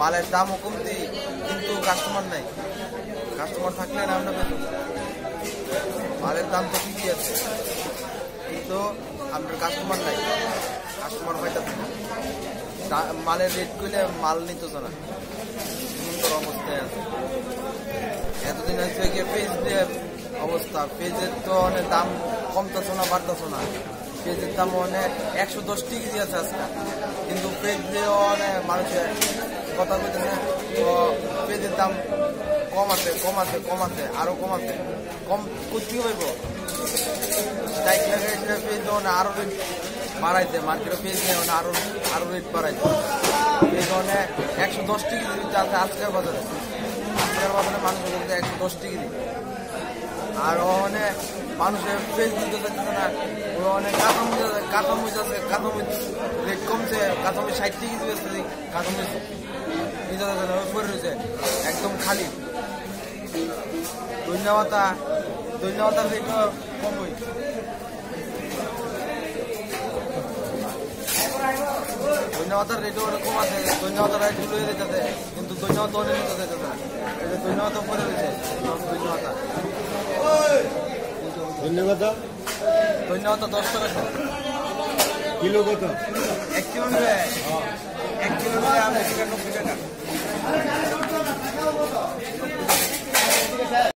মালের দামও কমতি, কিন্তু কাস্টমার নাই। কাস্টমার থাকলে না আমরা বেতন মালের দাম তো ঠিকই আছে, কিন্তু আমরা কাস্টমার নাই। কাস্টমার পাইতেছে মালের রেট করলে মাল নিতেছে না। সুন্দর অবস্থায় আছে। এতদিন হচ্ছে গিয়ে পেজ দিয়ে অবস্থা। পেজের তো অনেক দাম কমতেছে না, বাড়তেছে না। পেঁয়াজের দাম অনেক, একশো দশ টিকি আছে আজকে। কিন্তু দিয়ে অনেক মানুষের কথা বলতেছে তো পেজের দাম কম আছে কম আছে কম আছে, আরও কম আছে। কম করতে হইব। তাই লাগে পেজ দেওয়া আরও রেট বাড়াইতে মার্কেটে পেজ নেই আরও আরও রেট বাড়াইতে পেজ অনেক একশো দশ টিকি দিতে আছে আজকের বাজারে। আজকের বাজারে বলতে একশো দশ দিই আর অনেক মানুষের দিতে চাইছে না। ও অনেক কাঁচামুচ আছে কাঁচামুচ আছে কাঁচামুচ রেট কমছে কাঁচামুচ ষাট টিকি দিয়েছে কাঁচামুচ নিতে চাইছে না ওই পরে রয়েছে, একদম খালি। ধন্যবাদ ধন্যবাদ রেটও কমই ধন্যবাদের রেটও কম আছে ধন্যবাদের রেট তুলে কিন্তু ধন্যবাদ অনেক যে ধন্যবাদ উপরে রয়েছে ধন্যবাদ ধন্যবাদ। ধন্যবাদ দশ টাকা কিলো কত? এক কিলো এক কিলো নব্বই টাকা?